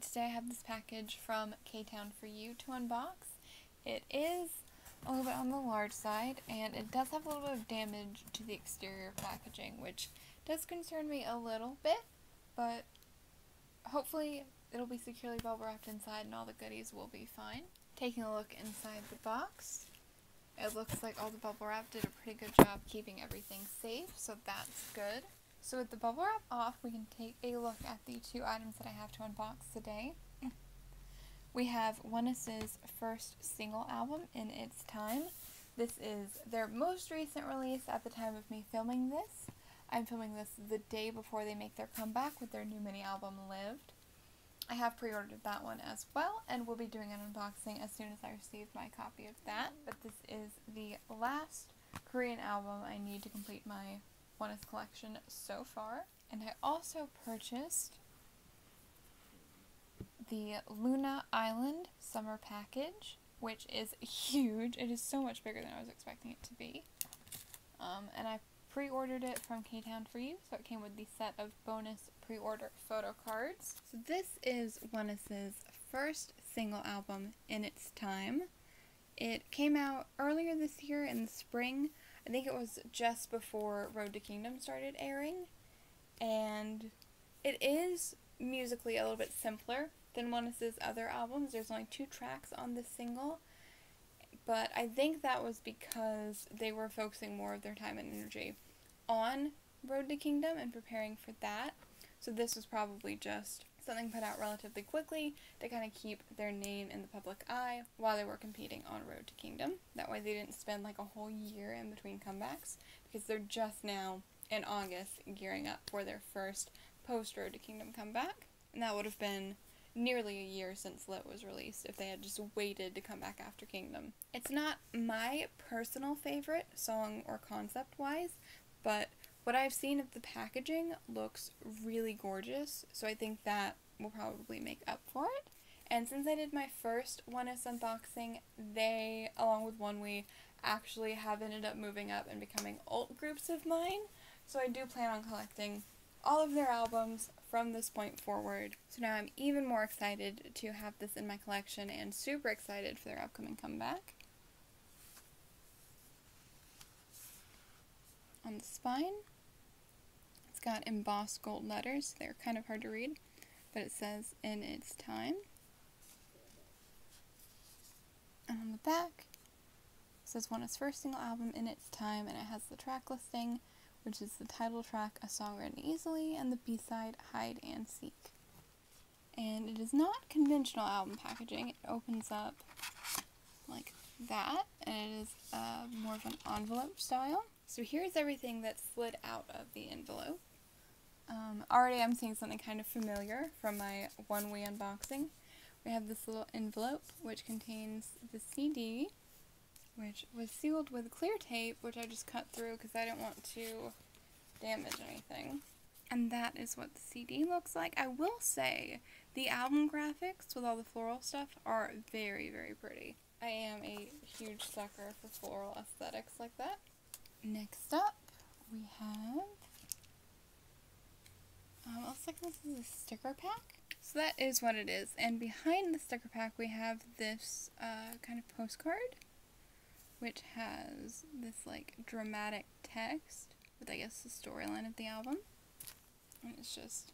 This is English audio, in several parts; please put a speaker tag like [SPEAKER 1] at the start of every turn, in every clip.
[SPEAKER 1] Today I have this package from K-Town for you to unbox. It is a little bit on the large side and it does have a little bit of damage to the exterior packaging which does concern me a little bit but hopefully it'll be securely bubble wrapped inside and all the goodies will be fine. Taking a look inside the box, it looks like all the bubble wrap did a pretty good job keeping everything safe so that's good. So with the bubble wrap off, we can take a look at the two items that I have to unbox today. We have Oneus's first single album, In Its Time. This is their most recent release at the time of me filming this. I'm filming this the day before they make their comeback with their new mini album, Lived. I have pre-ordered that one as well, and we'll be doing an unboxing as soon as I receive my copy of that. But this is the last Korean album I need to complete my Oneus collection so far. And I also purchased the LOONA Island summer package, which is huge. It is so much bigger than I was expecting it to be. Um, and I pre-ordered it from K-Town for you, so it came with the set of bonus pre-order photo cards. So this is Oneus's first single album in its time. It came out earlier this year in the spring, I think it was just before Road to Kingdom started airing. And it is musically a little bit simpler than one of his other albums. There's only two tracks on this single. But I think that was because they were focusing more of their time and energy on Road to Kingdom and preparing for that. So this was probably just something put out relatively quickly to kind of keep their name in the public eye while they were competing on Road to Kingdom. That way they didn't spend like a whole year in between comebacks because they're just now in August gearing up for their first post Road to Kingdom comeback. And that would have been nearly a year since Lit was released if they had just waited to come back after Kingdom. It's not my personal favorite song or concept wise, but what I've seen of the packaging looks really gorgeous, so I think that will probably make up for it. And since I did my first Oneus unboxing, they, along with ONEWE, actually have ended up moving up and becoming alt groups of mine. So I do plan on collecting all of their albums from this point forward. So now I'm even more excited to have this in my collection and super excited for their upcoming comeback. On the spine, got embossed gold letters. They're kind of hard to read, but it says in its time. And on the back, it says Oneus first single album in its time, and it has the track listing, which is the title track, A Song Written Easily, and the B-side, Hide and Seek. And it is not conventional album packaging. It opens up like that, and it is uh, more of an envelope style. So here's everything that slid out of the envelope. Um, already I'm seeing something kind of familiar from my ONEWE unboxing. We have this little envelope which contains the CD, which was sealed with clear tape, which I just cut through because I didn't want to damage anything. And that is what the CD looks like. I will say, the album graphics with all the floral stuff are very, very pretty. I am a huge sucker for floral aesthetics like that. Next up, we have um, looks like this is a sticker pack. So that is what it is. And behind the sticker pack we have this uh, kind of postcard, which has this like dramatic text with I guess the storyline of the album. And it's just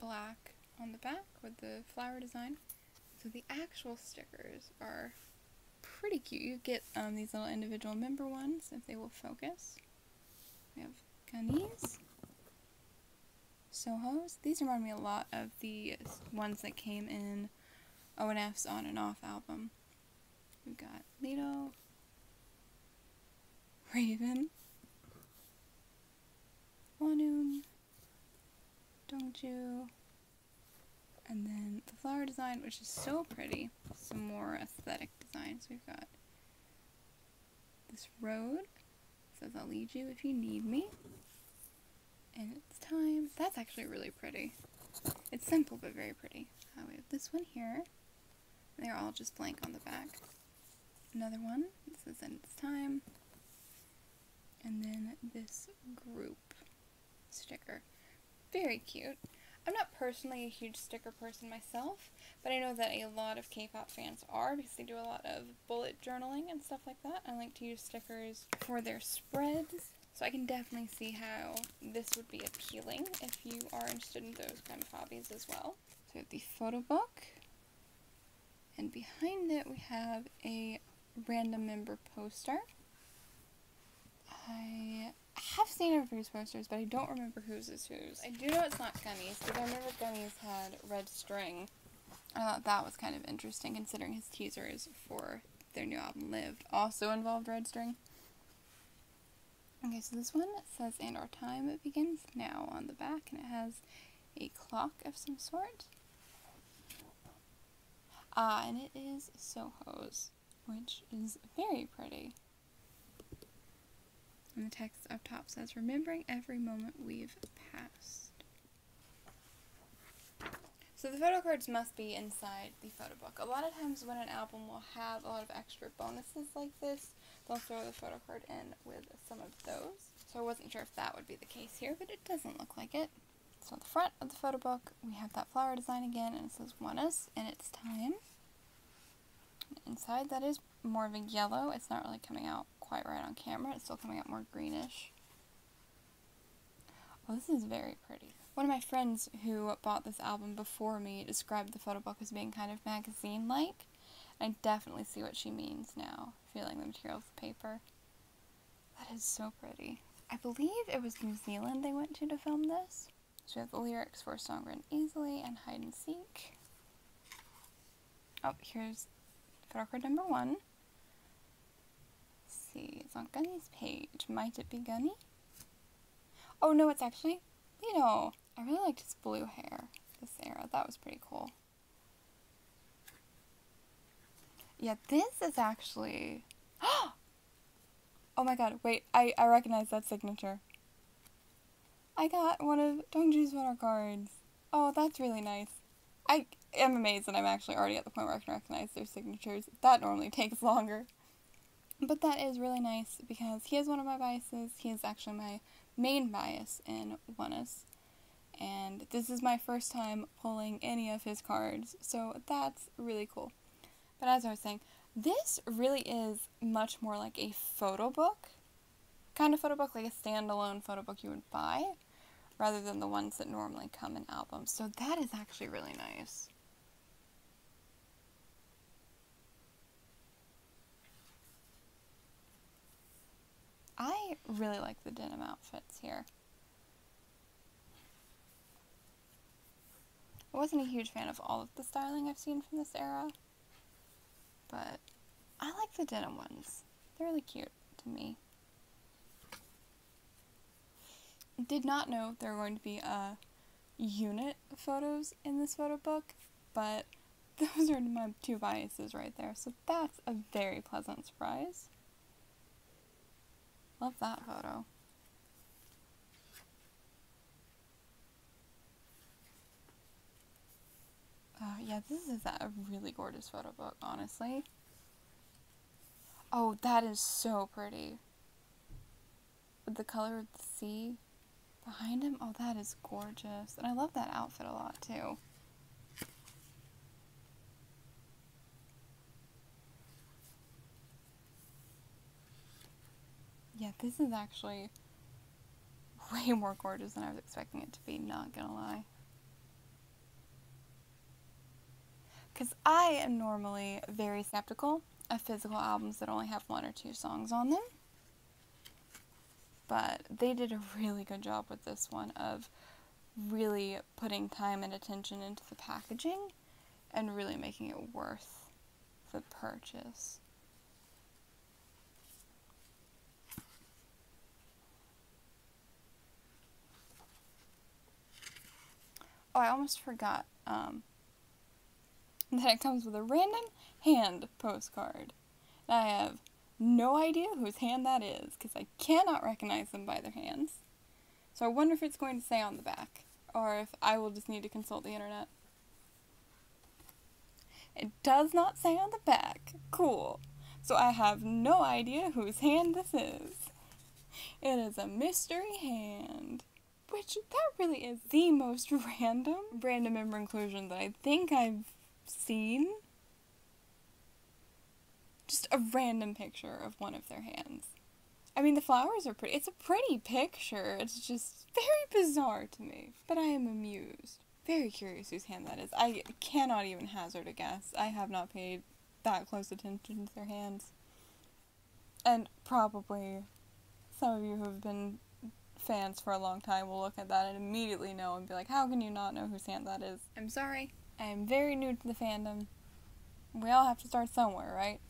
[SPEAKER 1] black on the back with the flower design. So the actual stickers are pretty cute. You get um, these little individual member ones if they will focus. We have Keonhee's. Seoho's. These remind me a lot of the ones that came in ONF's On and Off album. We've got Leedo, Ravn, Hwanwoong, Dongju, and then the flower design, which is so pretty. Some more aesthetic designs. We've got this road. Says I'll lead you if you need me and it's time. That's actually really pretty. It's simple but very pretty. Uh, we have this one here. They're all just blank on the back. Another one. This is in its time. And then this group sticker. Very cute. I'm not personally a huge sticker person myself, but I know that a lot of K-pop fans are because they do a lot of bullet journaling and stuff like that. I like to use stickers for their spreads, so I can definitely see how this would be appealing if you are interested in those kind of hobbies as well. So the photo book, and behind it we have a random member poster. I have seen Everybody's posters, but I don't remember whose is whose. I do know it's not Gummies, because I remember Gummies had red string. I thought that was kind of interesting, considering his teasers for their new album, Lived, also involved red string. Okay, so this one says, and our time it begins now on the back, and it has a clock of some sort. Ah, and it is Seoho's, which is very pretty. And the text up top says, Remembering every moment we've passed. So the photo cards must be inside the photo book. A lot of times when an album will have a lot of extra bonuses like this, they'll throw the photo card in with some of those. So I wasn't sure if that would be the case here, but it doesn't look like it. So at the front of the photo book, we have that flower design again, and it says ONEUS, and it's time. Inside, that is more of a yellow. It's not really coming out quite right on camera. It's still coming out more greenish. Oh, this is very pretty. One of my friends who bought this album before me described the photo book as being kind of magazine-like. I definitely see what she means now, feeling the material of the paper. That is so pretty. I believe it was New Zealand they went to to film this. So we have the lyrics for Song Written Easily and Hide and Seek. Oh, here's card number one see. It's on Gunny's page. Might it be Gunny? Oh, no, it's actually Leedo. I really liked his blue hair this era. That was pretty cool. Yeah, this is actually... oh my god, wait. I, I recognize that signature. I got one of Dongju's photo cards. Oh, that's really nice. I am amazed that I'm actually already at the point where I can recognize their signatures. That normally takes longer. But that is really nice because he is one of my biases. He is actually my main bias in ONEUS. And this is my first time pulling any of his cards, so that's really cool. But as I was saying, this really is much more like a photo book kind of photo book, like a standalone photo book you would buy, rather than the ones that normally come in albums. So that is actually really nice. I really like the denim outfits here. I wasn't a huge fan of all of the styling I've seen from this era, but I like the denim ones. They're really cute to me. Did not know there were going to be uh, unit photos in this photo book, but those are my two biases right there, so that's a very pleasant surprise. Love that photo. Uh, yeah, this is a really gorgeous photo book, honestly. Oh, that is so pretty. With the color of the sea behind him. Oh, that is gorgeous. And I love that outfit a lot, too. Yeah, this is actually way more gorgeous than I was expecting it to be, not gonna lie. Because I am normally very skeptical of physical albums that only have one or two songs on them. But they did a really good job with this one of really putting time and attention into the packaging and really making it worth the purchase. Oh, I almost forgot um, that it comes with a random hand postcard. And I have no idea whose hand that is because I cannot recognize them by their hands. So I wonder if it's going to say on the back or if I will just need to consult the internet. It does not say on the back. Cool. So I have no idea whose hand this is. It is a mystery hand. Which, that really is the most random random member inclusion that I think I've seen. Just a random picture of one of their hands. I mean, the flowers are pretty. It's a pretty picture. It's just very bizarre to me. But I am amused. Very curious whose hand that is. I cannot even hazard a guess. I have not paid that close attention to their hands. And probably some of you who have been fans for a long time will look at that and immediately know and be like, how can you not know whose hand that is? I'm sorry. I am very new to the fandom. We all have to start somewhere, right?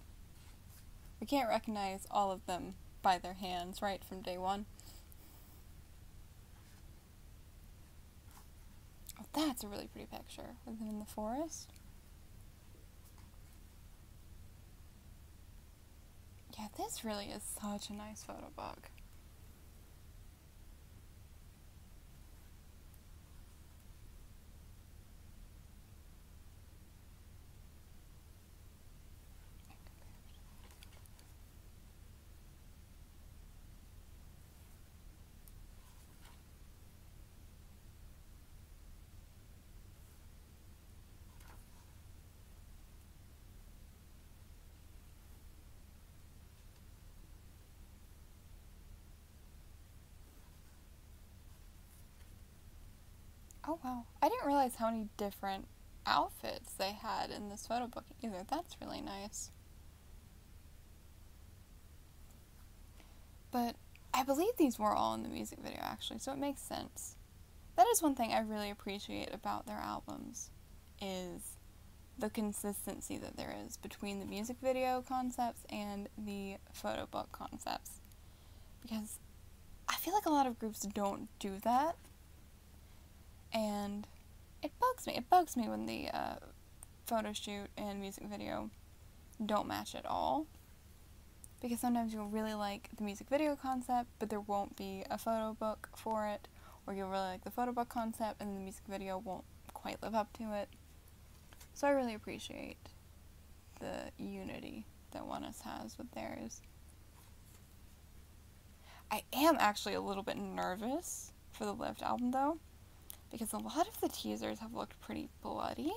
[SPEAKER 1] We can't recognize all of them by their hands right from day one. Oh, that's a really pretty picture of them in the forest. Yeah, this really is such a nice photo book. Oh wow. I didn't realize how many different outfits they had in this photo book either. That's really nice. But I believe these were all in the music video actually, so it makes sense. That is one thing I really appreciate about their albums is the consistency that there is between the music video concepts and the photo book concepts. Because I feel like a lot of groups don't do that and it bugs me. It bugs me when the uh, photo shoot and music video don't match at all. Because sometimes you'll really like the music video concept, but there won't be a photo book for it, or you'll really like the photo book concept, and the music video won't quite live up to it. So I really appreciate the unity that ONEUS has with theirs. I am actually a little bit nervous for the Lived album though because a lot of the teasers have looked pretty bloody.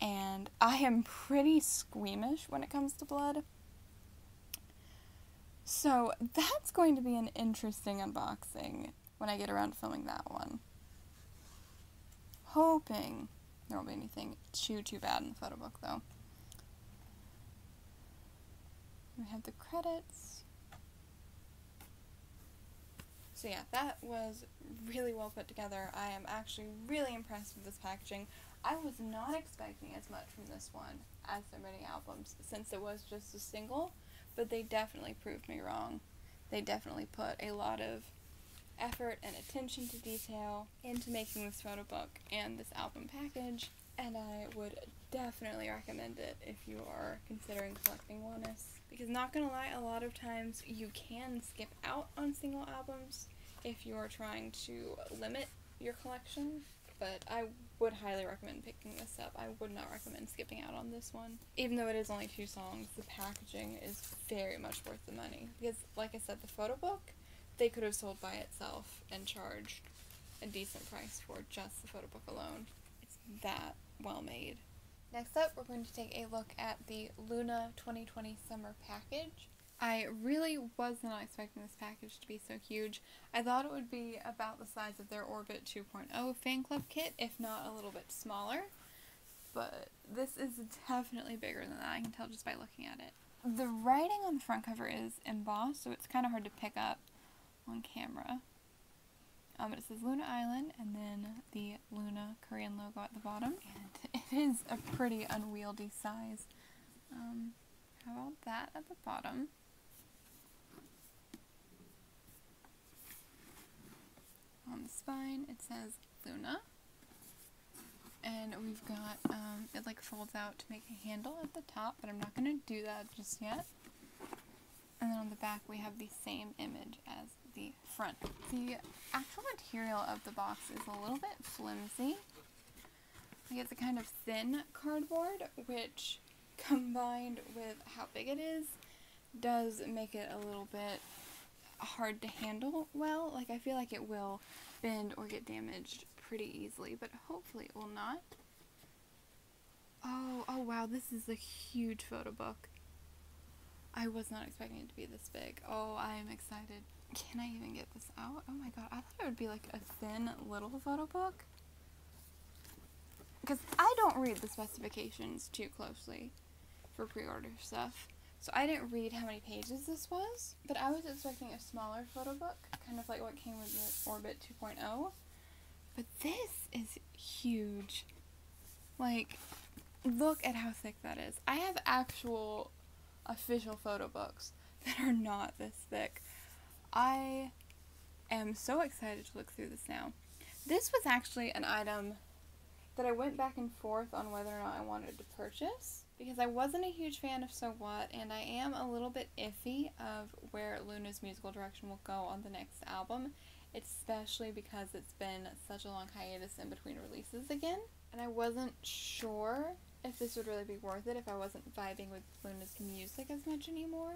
[SPEAKER 1] And I am pretty squeamish when it comes to blood. So that's going to be an interesting unboxing when I get around to filming that one. Hoping there won't be anything too, too bad in the photo book though. We have the credits. So yeah, that was really well put together. I am actually really impressed with this packaging. I was not expecting as much from this one as their many albums since it was just a single, but they definitely proved me wrong. They definitely put a lot of effort and attention to detail into making this photo book and this album package, and I would definitely recommend it if you are considering collecting ONEUS. Because not gonna lie, a lot of times you can skip out on single albums if you're trying to limit your collection, but I would highly recommend picking this up. I would not recommend skipping out on this one. Even though it is only two songs, the packaging is very much worth the money. Because, like I said, the photo book, they could have sold by itself and charged a decent price for just the photo book alone. It's that well made. Next up, we're going to take a look at the LOONA 2020 Summer Package. I really was not expecting this package to be so huge. I thought it would be about the size of their Orbit 2.0 fan club kit, if not a little bit smaller. But this is definitely bigger than that, I can tell just by looking at it. The writing on the front cover is embossed, so it's kind of hard to pick up on camera. Um, it says LOONA Island and then the LOONA Korean logo at the bottom. And it is a pretty unwieldy size. Um, how about that at the bottom? On the spine it says LOONA. And we've got, um, it like folds out to make a handle at the top, but I'm not going to do that just yet. And then on the back we have the same image as the front. The actual material of the box is a little bit flimsy. It's a kind of thin cardboard, which combined with how big it is, does make it a little bit hard to handle well. Like, I feel like it will bend or get damaged pretty easily, but hopefully it will not. Oh, oh wow, this is a huge photo book. I was not expecting it to be this big. Oh, I am excited. Can I even get this out? Oh my god, I thought it would be like a thin little photo book. Because I don't read the specifications too closely for pre-order stuff. So I didn't read how many pages this was, but I was expecting a smaller photo book, kind of like what came with the Orbit 2.0. But this is huge. Like, look at how thick that is. I have actual official photo books that are not this thick. I am so excited to look through this now. This was actually an item that I went back and forth on whether or not I wanted to purchase because I wasn't a huge fan of So What and I am a little bit iffy of where LOONA's musical direction will go on the next album, especially because it's been such a long hiatus in between releases again. And I wasn't sure if this would really be worth it if I wasn't vibing with LOONA's music as much anymore.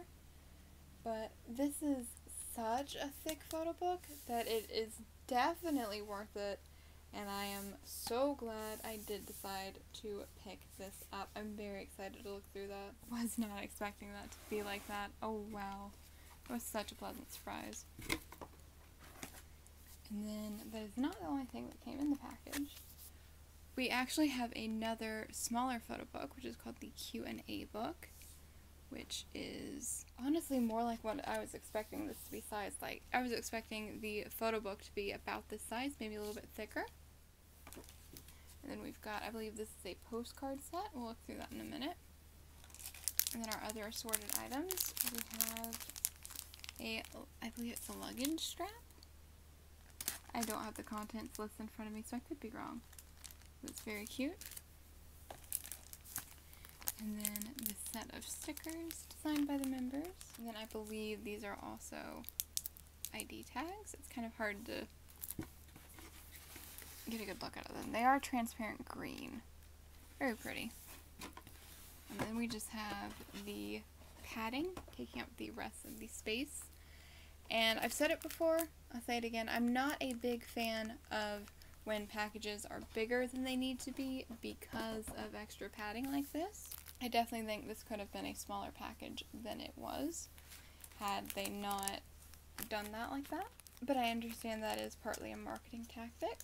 [SPEAKER 1] But this is such a thick photo book that it is definitely worth it. And I am so glad I did decide to pick this up. I'm very excited to look through that. Was not expecting that to be like that. Oh wow. It was such a pleasant surprise. And then that is not the only thing that came in the package we actually have another smaller photo book, which is called the Q&A book, which is honestly more like what I was expecting this to be sized like. I was expecting the photo book to be about this size, maybe a little bit thicker. And then we've got, I believe this is a postcard set. We'll look through that in a minute. And then our other assorted items, we have a, I believe it's a luggage strap. I don't have the contents list in front of me, so I could be wrong. It's very cute. And then this of stickers designed by the members. And then I believe these are also ID tags. It's kind of hard to get a good look at them. They are transparent green. Very pretty. And then we just have the padding taking up the rest of the space. And I've said it before, I'll say it again, I'm not a big fan of when packages are bigger than they need to be because of extra padding like this. I definitely think this could have been a smaller package than it was had they not done that like that. But I understand that is partly a marketing tactic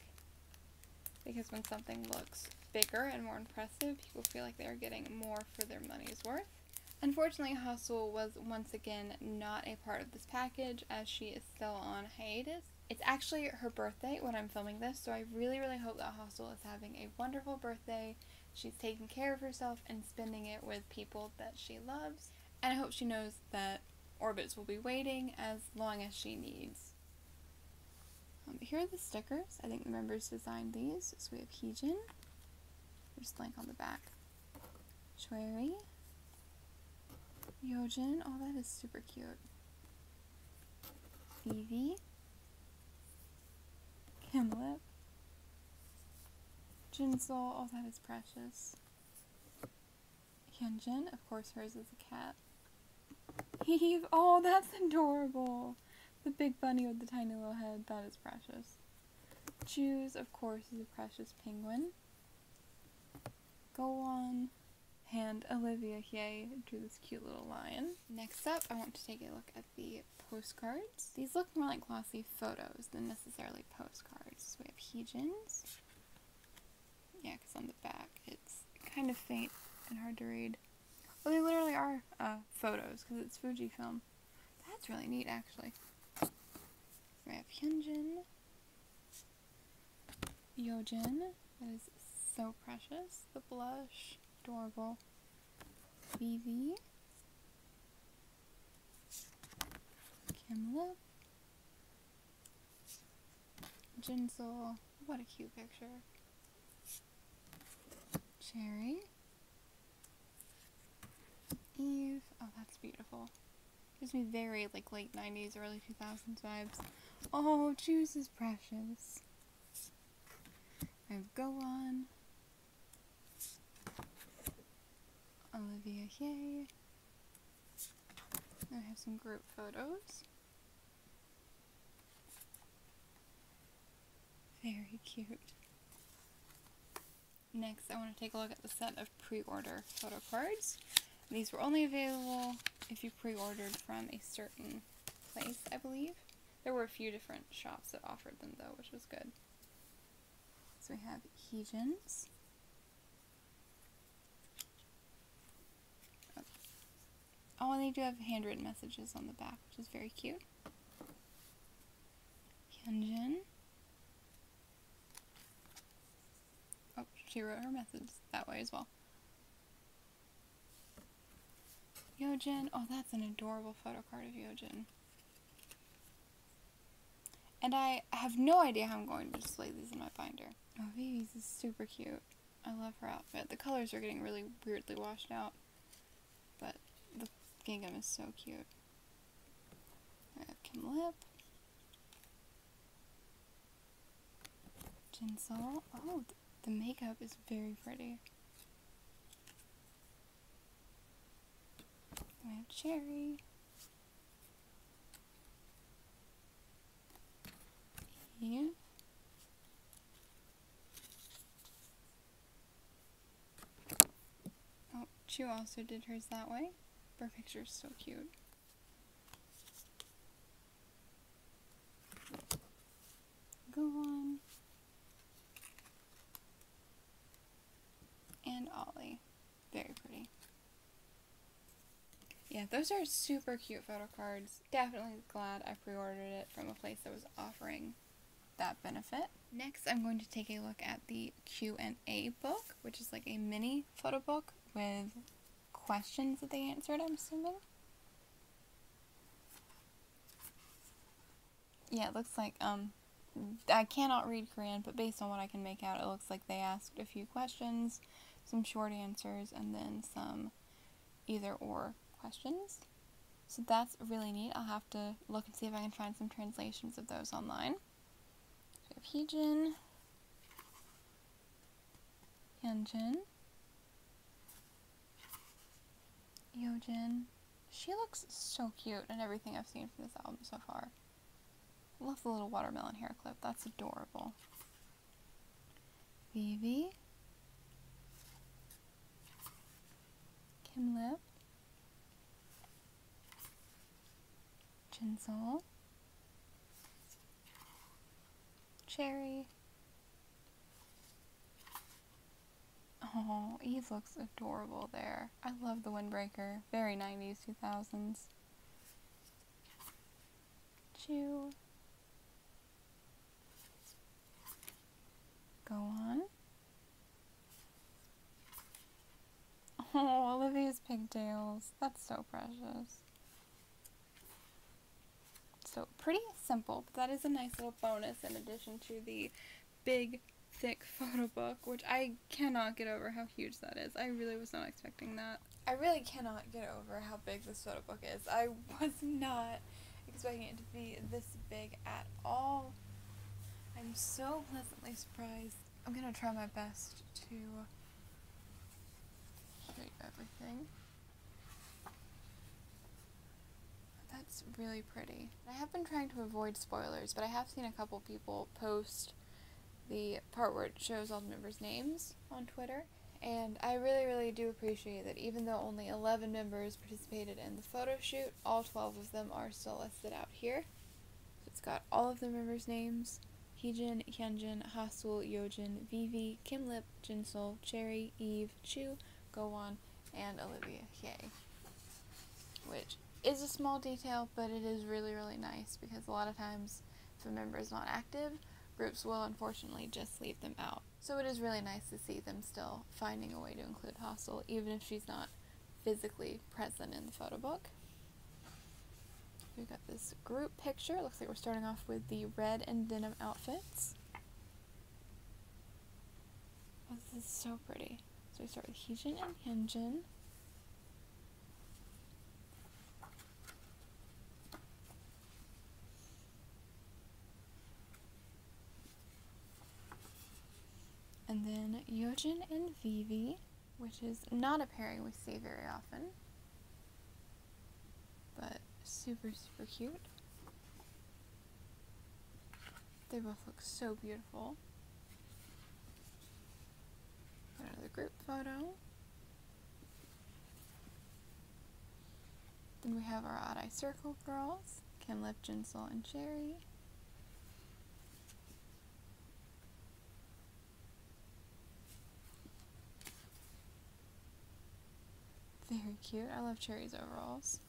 [SPEAKER 1] because when something looks bigger and more impressive, people feel like they're getting more for their money's worth. Unfortunately, HaSeul was once again not a part of this package as she is still on hiatus it's actually her birthday when I'm filming this, so I really, really hope that HaSeul is having a wonderful birthday. She's taking care of herself and spending it with people that she loves. And I hope she knows that Orbits will be waiting as long as she needs. Um, here are the stickers. I think the members designed these. So we have Heejin. There's blank on the back. Choerry. Yeojin. Oh, that is super cute. Vivi. Kimlip. JinSoul, oh that is precious. Hyunjin, of course hers is a cat. Yves, oh that's adorable. The big bunny with the tiny little head, that is precious. Chuu's, of course, is a precious penguin. Go Won. And Olivia Hye drew this cute little lion. Next up, I want to take a look at the postcards. These look more like glossy photos than necessarily postcards. So we have Heejin's. Yeah, because on the back it's kind of faint and hard to read. Well, they literally are uh, photos because it's Fujifilm. That's really neat, actually. We have Hyunjin. Yeojin. That is so precious. The blush. Adorable. Vivi. Kimlip. JinSoul. What a cute picture. Choerry. Yves. Oh, that's beautiful. Gives me very like late 90s, early 2000s vibes. Oh, Chuu's is precious. I have on, Olivia Hye. I have some group photos. Very cute. Next, I want to take a look at the set of pre-order photo cards. These were only available if you pre-ordered from a certain place, I believe. There were a few different shops that offered them though, which was good. So we have Heejins. Oh, and they do have handwritten messages on the back, which is very cute. Hyunjin. Oh, she wrote her methods that way as well. Yeojin. Oh, that's an adorable photo card of Yeojin. And I have no idea how I'm going to display these in my binder. Oh, Vivi's is super cute. I love her outfit. The colors are getting really weirdly washed out. But the gingham is so cute. I have Kim Lip. JinSoul. Oh, the makeup is very pretty. We have Choerry. Yves. Oh, Chuu also did hers that way. Her picture is so cute. Go Won. And Ollie. Very pretty. Yeah, those are super cute photo cards. Definitely glad I pre-ordered it from a place that was offering that benefit. Next, I'm going to take a look at the Q&A book, which is like a mini photo book with questions that they answered, I'm assuming. Yeah, it looks like, um, I cannot read Korean, but based on what I can make out, it looks like they asked a few questions, some short answers, and then some either or questions. So that's really neat. I'll have to look and see if I can find some translations of those online. So we have Heejin, Hyunjin, Yeojin. She looks so cute in everything I've seen from this album so far. Love the little watermelon hair clip. That's adorable. Vivi. Kim Lip. JinSoul. Choerry. Oh, Yves looks adorable there. I love the windbreaker. Very 90s, 2000s. Chuu. Go Won. Oh, Olivia's pigtails. That's so precious. So pretty simple, but that is a nice little bonus in addition to the big, thick photo book, which I cannot get over how huge that is. I really was not expecting that. I really cannot get over how big this photo book is. I was not expecting it to be this big at all. I'm so pleasantly surprised. I'm gonna try my best to everything. That's really pretty. I have been trying to avoid spoilers, but I have seen a couple people post the part where it shows all the members' names on Twitter. And I really, really do appreciate that even though only 11 members participated in the photo shoot, all 12 of them are still listed out here. It's got all of the members' names. Heejin, Hyunjin, HaSeul, Yeojin, Vivi, Kim Lip, JinSoul, Choerry, Yves, Chuu, Gowon, and Olivia Hye. Which is a small detail, but it is really, really nice because a lot of times if a member is not active, groups will unfortunately just leave them out. So it is really nice to see them still finding a way to include HaSeul, even if she's not physically present in the photo book. We've got this group picture. It looks like we're starting off with the red and denim outfits. Oh, this is so pretty. So we start with Heejin and Hyunjin. And then Yeojin and Vivi, which is not a pairing we see very often, but super, super cute. They both look so beautiful. Another group photo. Then we have our Odd Eye Circle girls, Kim Lip, JinSoul, and Choerry. Very cute. I love Choerry's overalls.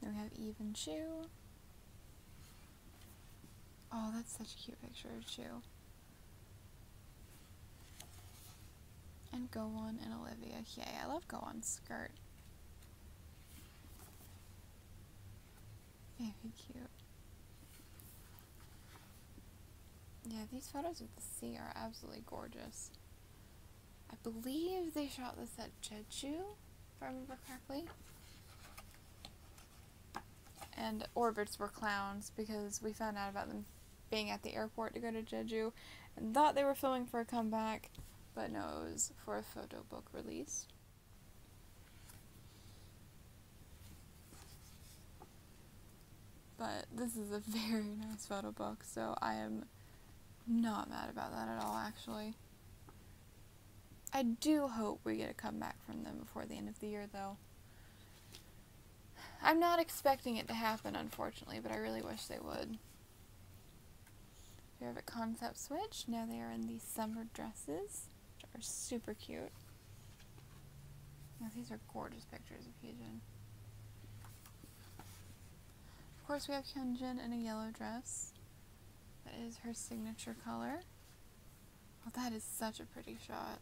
[SPEAKER 1] Then we have Yves and Chuu. Oh, that's such a cute picture of Chuu. And Go Won and Olivia. Yay, I love Go Won's skirt. Very cute. Yeah, these photos of the sea are absolutely gorgeous. I believe they shot this at Jeju, if I remember correctly. And orbits were clowns because we found out about them being at the airport to go to Jeju and thought they were filming for a comeback, but no, it was for a photo book release. But this is a very nice photo book, so I am not mad about that at all, actually. I do hope we get a comeback from them before the end of the year, though. I'm not expecting it to happen, unfortunately, but I really wish they would. We have a concept switch. Now they are in these summer dresses, are super cute. Now these are gorgeous pictures of Heejin. Of course, we have Hyunjin in a yellow dress. That is her signature color. Oh, that is such a pretty shot.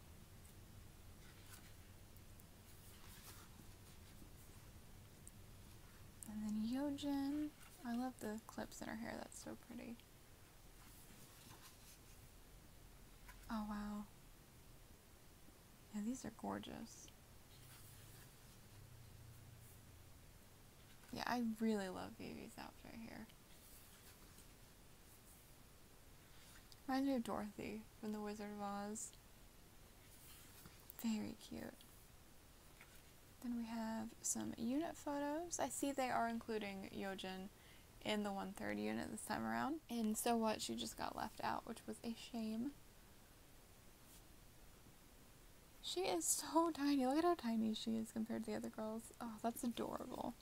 [SPEAKER 1] And then Yeojin. I love the clips in her hair, that's so pretty. Oh wow. Yeah, these are gorgeous. Yeah, I really love Vivi's outfit here. Reminds me of Dorothy from The Wizard of Oz. Very cute. Then we have some unit photos. I see they are including Yeojin in the one-third unit this time around. And so what, she just got left out, which was a shame. She is so tiny. Look at how tiny she is compared to the other girls. Oh, that's adorable.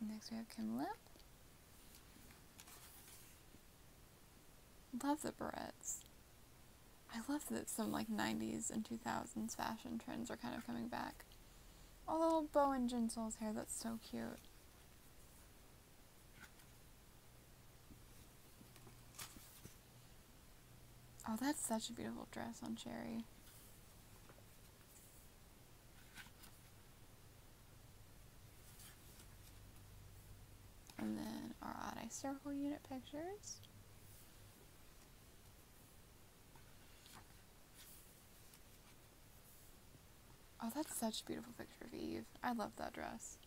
[SPEAKER 1] Next we have Kim Lip. Love the barrettes. I love that some like 90s and 2000s fashion trends are kind of coming back. Oh, little bow and JinSoul's hair, that's so cute. Oh, that's such a beautiful dress on Choerry. And then our odd eye circle unit pictures. Oh, that's such a beautiful picture of Yves. I love that dress.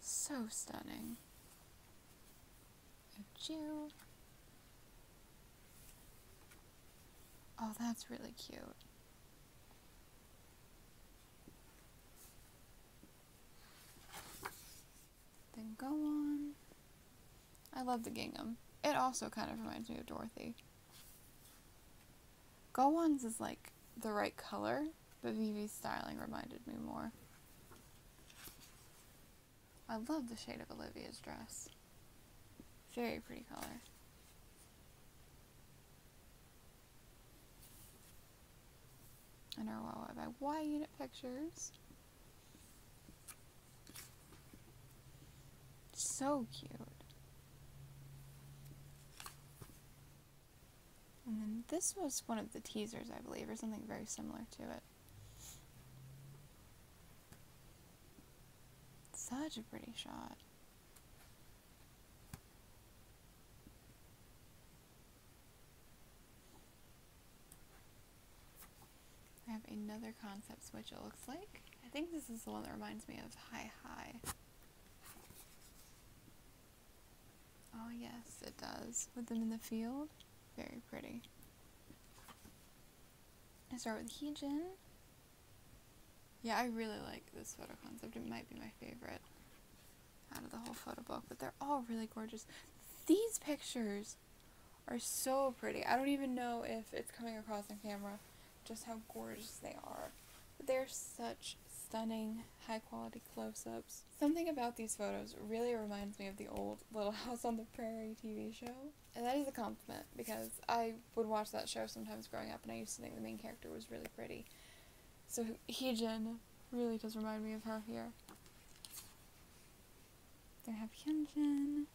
[SPEAKER 1] So stunning. Chuu. Oh, that's really cute. Then Go Won. I love the gingham. It also kind of reminds me of Dorothy. Go Won's is like the right color, but Vivi's styling reminded me more. I love the shade of Olivia's dress. Very pretty color. And our Wawa by Y unit pictures. So cute. And then this was one of the teasers, I believe, or something very similar to it. Such a pretty shot. Another concept switch it looks like. I think this is the one that reminds me of Hi High. Oh yes, it does. With them in the field. Very pretty. I start with Heejin. Yeah, I really like this photo concept. It might be my favorite out of the whole photo book, but they're all really gorgeous. These pictures are so pretty. I don't even know if it's coming across on camera just how gorgeous they are. They're such stunning, high quality close ups. Something about these photos really reminds me of the old Little House on the Prairie TV show. And that is a compliment because I would watch that show sometimes growing up and I used to think the main character was really pretty. So Heejin really does remind me of her here. They have Hyunjin.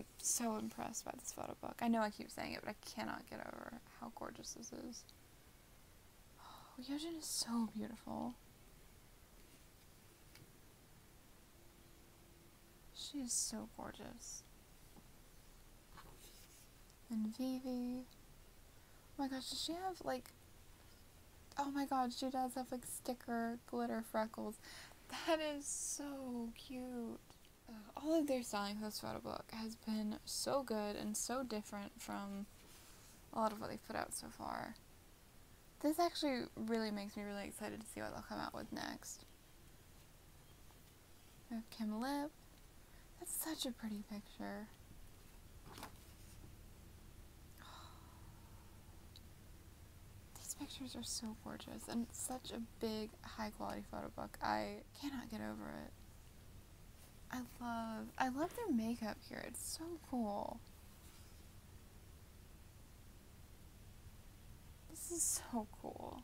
[SPEAKER 1] I am so impressed by this photo book. I know I keep saying it, but I cannot get over how gorgeous this is. Oh, Yeojin is so beautiful. She is so gorgeous. And ViVi. Oh my gosh, does she have like. Oh my god, she does have like sticker glitter freckles. That is so cute. Uh, all of their styling for this photo book has been so good and so different from a lot of what they've put out so far. This actually really makes me really excited to see what they'll come out with next. We have Kim Lip. That's such a pretty picture. These pictures are so gorgeous and such a big, high quality photo book. I cannot get over it. I love I love their makeup here. It's so cool. This is so cool.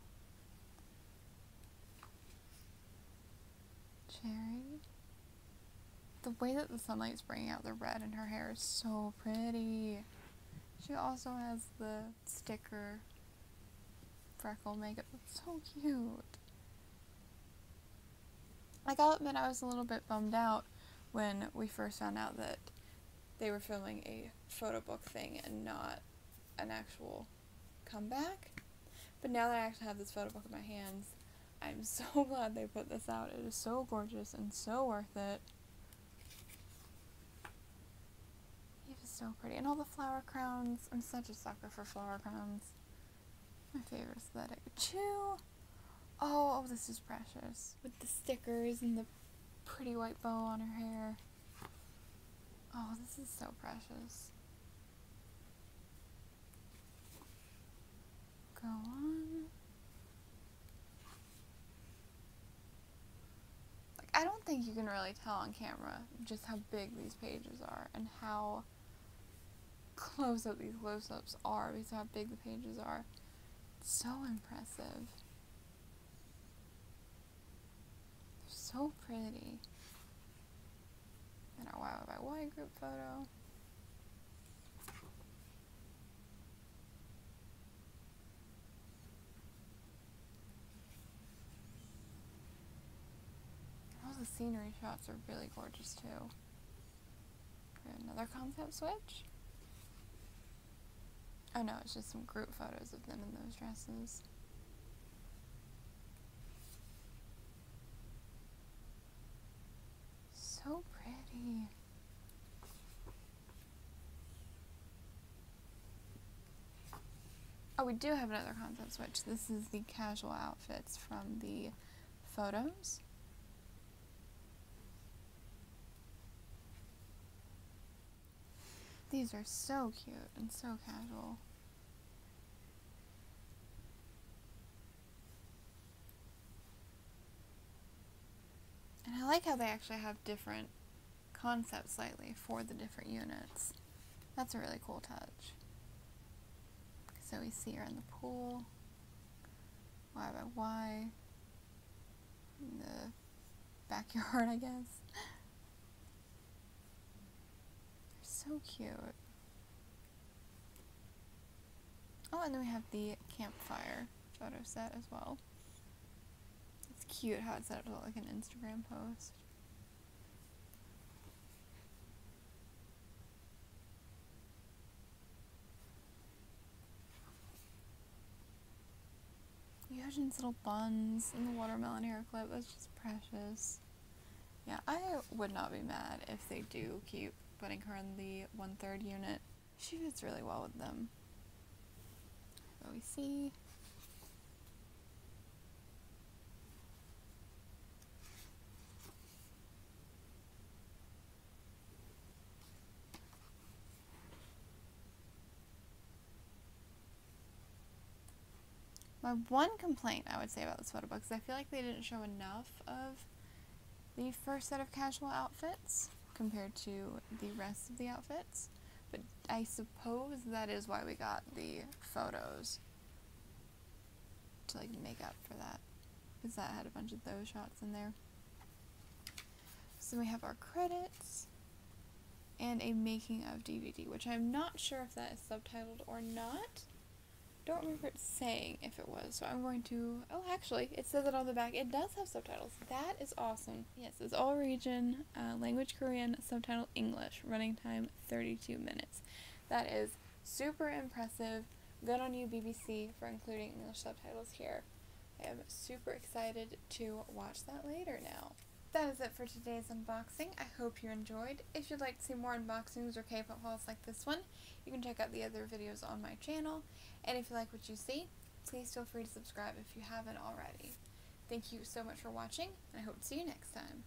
[SPEAKER 1] Choerry. The way that the sunlight's bringing out the red in her hair is so pretty. She also has the sticker freckle makeup. It's so cute. Like I'll admit I was a little bit bummed out when we first found out that they were filming a photo book thing and not an actual comeback. But now that I actually have this photo book in my hands, I'm so glad they put this out. It is so gorgeous and so worth it. Yves is so pretty. And all the flower crowns. I'm such a sucker for flower crowns. My favorite aesthetic. Chuu! Oh, oh, this is precious. With the stickers and the pretty white bow on her hair. Oh, this is so precious. Go Won. Like, I don't think you can really tell on camera just how big these pages are and how close up these close ups are because how big the pages are. It's so impressive. So pretty. And our Y by Y group photo. All the scenery shots are really gorgeous too. Another concept switch. Oh no, it's just some group photos of them in those dresses. So pretty. Oh, we do have another concept switch. This is the casual outfits from the photos. These are so cute and so casual. And I like how they actually have different concepts slightly for the different units. That's a really cool touch. So we see her in the pool, Y by Y, in the backyard, I guess. They're so cute. Oh, and then we have the campfire photo set as well cute how it's set up to look like an Instagram post. Yeojin's little buns and the watermelon hair clip, that's just precious. Yeah, I would not be mad if they do keep putting her in the one third unit. She fits really well with them. So we see. My one complaint I would say about this photo book is I feel like they didn't show enough of the first set of casual outfits compared to the rest of the outfits. But I suppose that is why we got the photos to like make up for that. Because that had a bunch of those shots in there. So we have our credits and a making of DVD, which I'm not sure if that is subtitled or not don't remember it saying if it was, so I'm going to. Oh, actually, it says it on the back. It does have subtitles. That is awesome. Yes, it's all region, uh, language Korean, subtitle English, running time 32 minutes. That is super impressive. Good on you, BBC, for including English subtitles here. I am super excited to watch that later now. That is it for today's unboxing. I hope you enjoyed. If you'd like to see more unboxings or K-pop hauls like this one, you can check out the other videos on my channel. And if you like what you see, please feel free to subscribe if you haven't already. Thank you so much for watching, and I hope to see you next time.